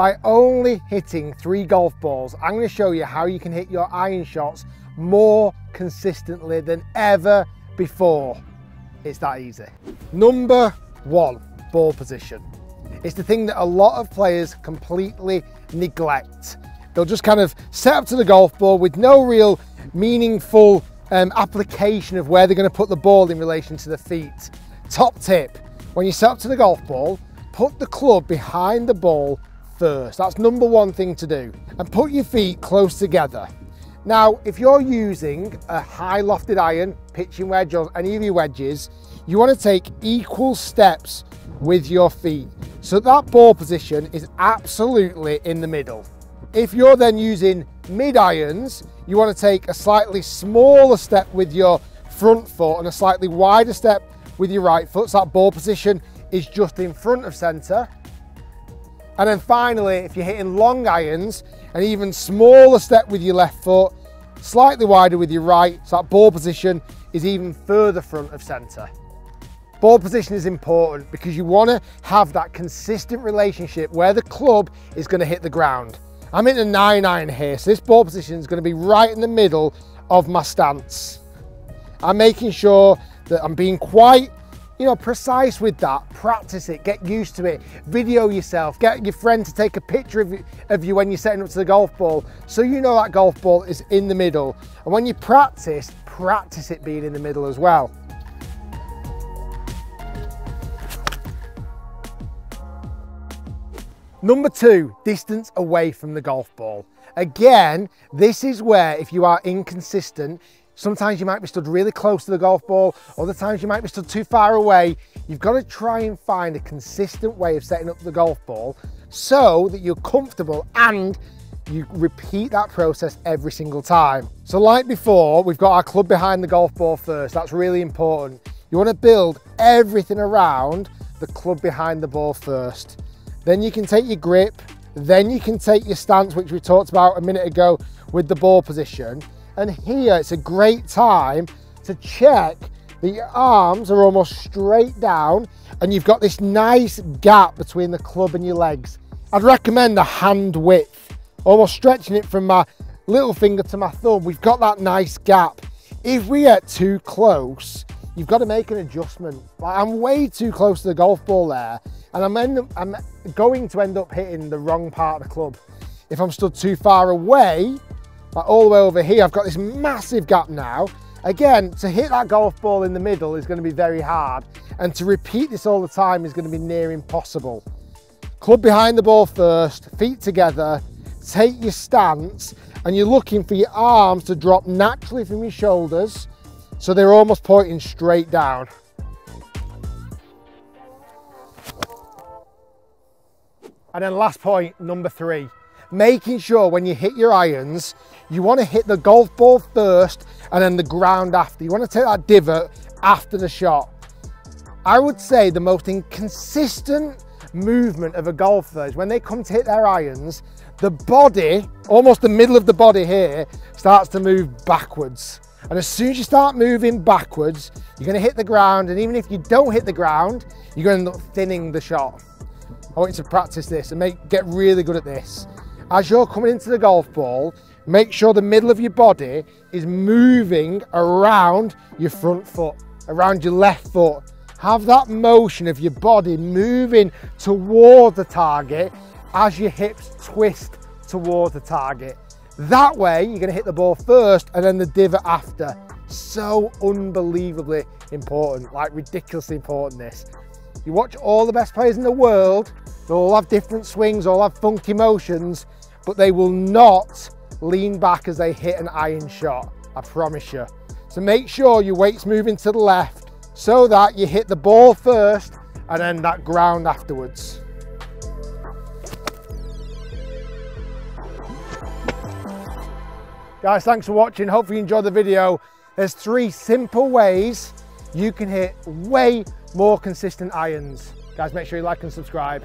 By only hitting three golf balls, I'm going to show you how you can hit your iron shots more consistently than ever before. It's that easy. Number one, ball position. It's the thing that a lot of players completely neglect. They'll just kind of set up to the golf ball with no real meaningful um, application of where they're going to put the ball in relation to the feet. Top tip, when you set up to the golf ball, put the club behind the ball first. That's number one thing to do. And put your feet close together. Now, if you're using a high lofted iron, pitching wedge or any of your wedges, you want to take equal steps with your feet. So that ball position is absolutely in the middle. If you're then using mid irons, you want to take a slightly smaller step with your front foot and a slightly wider step with your right foot. So that ball position is just in front of center. And then finally, if you're hitting long irons, an even smaller step with your left foot, slightly wider with your right, so that ball position is even further front of center. Ball position is important because you want to have that consistent relationship where the club is going to hit the ground. I'm in a 9 iron here, so this ball position is going to be right in the middle of my stance. I'm making sure that I'm being quite, you know, precise with that. Practice it, get used to it, video yourself, get your friend to take a picture of you, of you when you're setting up to the golf ball so you know that golf ball is in the middle. And when you practice, practice it being in the middle as well. Number two, distance away from the golf ball. Again, this is where if you are inconsistent, sometimes you might be stood really close to the golf ball, other times you might be stood too far away. You've got to try and find a consistent way of setting up the golf ball so that you're comfortable and you repeat that process every single time. So like before, we've got our club behind the golf ball first. That's really important. You want to build everything around the club behind the ball first. Then you can take your grip, then you can take your stance, which we talked about a minute ago with the ball position. And here it's a great time to check that your arms are almost straight down and you've got this nice gap between the club and your legs. I'd recommend a hand width, almost stretching it from my little finger to my thumb. We've got that nice gap. If we get too close, you've got to make an adjustment. I'm way too close to the golf ball there and I'm, end up, I'm going to end up hitting the wrong part of the club. If I'm stood too far away, like all the way over here, I've got this massive gap now. Again, to hit that golf ball in the middle is going to be very hard, and to repeat this all the time is going to be near impossible. Club behind the ball first, feet together, take your stance, and you're looking for your arms to drop naturally from your shoulders, so they're almost pointing straight down. And then last point, number three, making sure when you hit your irons, you want to hit the golf ball first and then the ground after. You want to take that divot after the shot. I would say the most inconsistent movement of a golfer is when they come to hit their irons, the body, almost the middle of the body here, starts to move backwards. And as soon as you start moving backwards, you're going to hit the ground. And even if you don't hit the ground, you're going to end up thinning the shot. I want you to practice this and make get really good at this. As you're coming into the golf ball, make sure the middle of your body is moving around your front foot, around your left foot. Have that motion of your body moving toward the target as your hips twist towards the target. That way, you're gonna hit the ball first and then the divot after. So unbelievably important, like ridiculously important this. You watch all the best players in the world, they'll all have different swings, all have funky motions, but they will not lean back as they hit an iron shot, I promise you. So make sure your weight's moving to the left so that you hit the ball first and then that ground afterwards. Guys, thanks for watching. Hopefully you enjoyed the video. There's three simple ways you can hit way more consistent irons. Guys, make sure you like and subscribe.